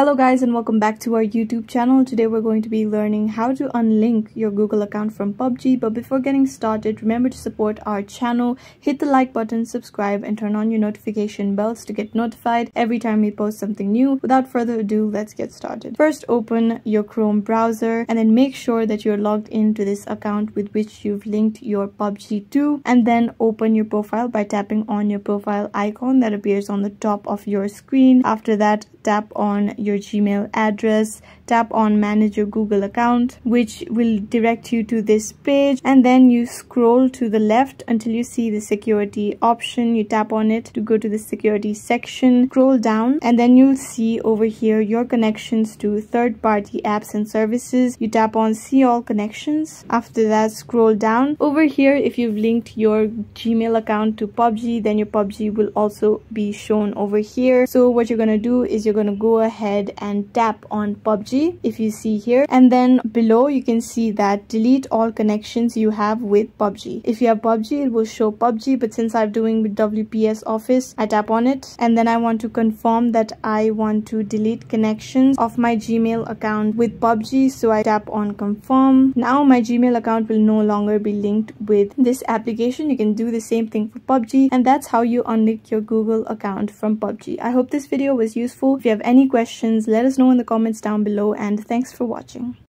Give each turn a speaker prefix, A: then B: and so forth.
A: Hello guys and welcome back to our YouTube channel. Today we're going to be learning how to unlink your Google account from PUBG. But before getting started, remember to support our channel, hit the like button, subscribe and turn on your notification bells to get notified every time we post something new. Without further ado, let's get started. First open your Chrome browser and then make sure that you're logged into this account with which you've linked your PUBG to and then open your profile by tapping on your profile icon that appears on the top of your screen. After that, tap on your Gmail address, tap on manage your Google account, which will direct you to this page. And then you scroll to the left until you see the security option. You tap on it to go to the security section, scroll down, and then you'll see over here your connections to third party apps and services. You tap on see all connections. After that, scroll down. Over here, if you've linked your Gmail account to PUBG, then your PUBG will also be shown over here. So what you're to do is you're to go ahead and tap on PUBG if you see here and then below you can see that delete all connections you have with PUBG. If you have PUBG it will show PUBG but since I'm doing with WPS office I tap on it and then I want to confirm that I want to delete connections of my Gmail account with PUBG so I tap on confirm. Now my Gmail account will no longer be linked with this application. You can do the same thing for PUBG and that's how you unlink your Google account from PUBG. I hope this video was useful. If you have any questions, let us know in the comments down below and thanks for watching.